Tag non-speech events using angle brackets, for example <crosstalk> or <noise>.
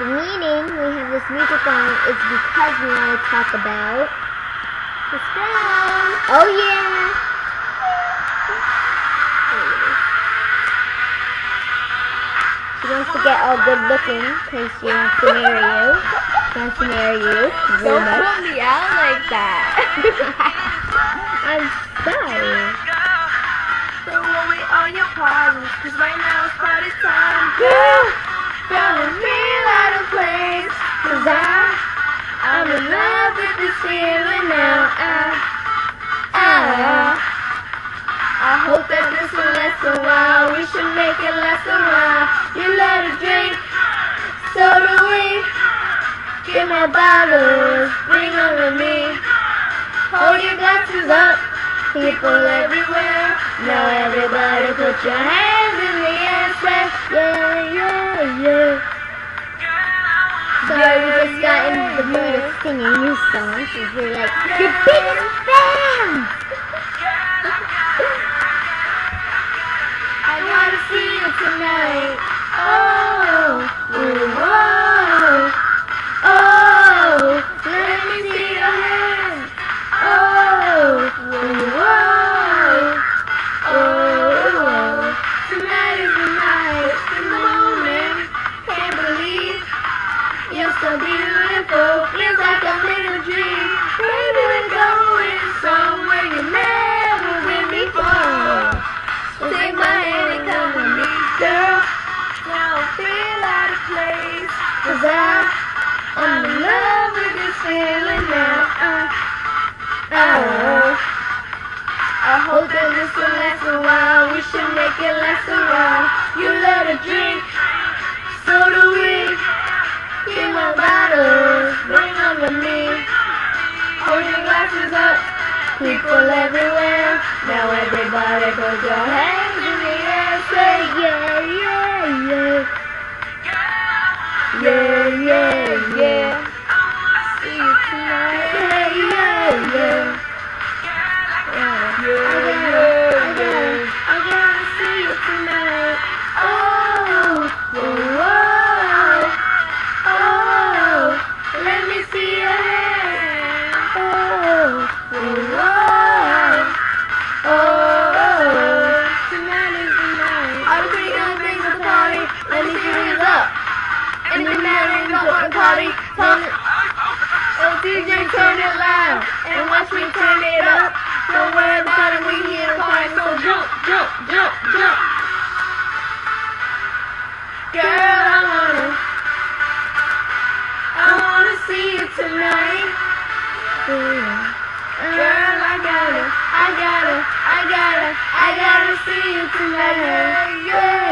reason we have this music on is because we want to talk about the film. Oh yeah. She wants to get all good looking because she wants to marry you. She wants to marry you. Don't Rumor. put me out like that. <laughs> I'm sorry. Don't worry all your problems, cause right now it's party time. <gasps> Girl, don't of place, cause I, I'm in love with this feeling now. I, I, I hope that this will last a while. We should make it last a while. You let it drink, so do we. Get my bottles, bring them to me. Hold your glasses up, people everywhere. Now everybody put your hands in the air, say yeah, just got in the mood of singing new songs. We're like your biggest fans. Make it last a while. You let her drink, so do we. Get my bottles, bring them to me. Hold your glasses up, people everywhere. Now everybody put your hands party. Oh, turn it. Oh, DJ, turn it loud. And watch me turn it up. Don't worry about it, we here to party. So jump, jump, jump, jump. Girl, I wanna, I wanna see you tonight. Girl, I gotta, I gotta, I gotta, I gotta see you tonight. Yeah, yeah.